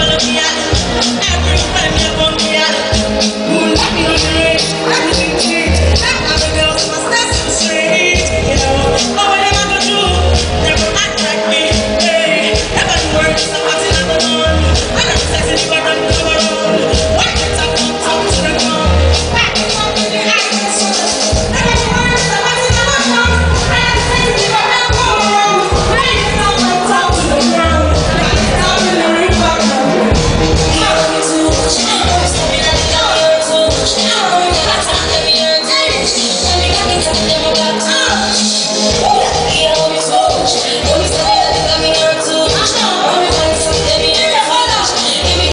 Everybody,